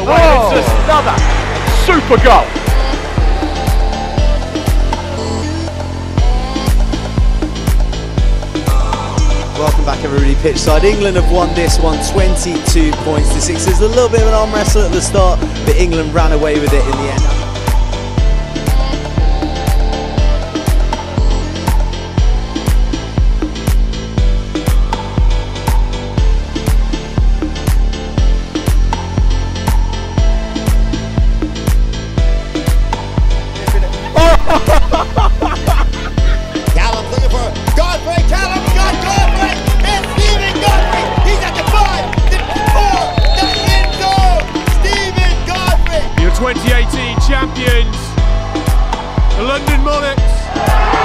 away. Oh. It's just another super goal. Welcome back, everybody. Pitchside. England have won this one 22 points to six. There's a little bit of an arm wrestle at the start, but England ran away with it in the end. 2018 champions, the London Monarchs.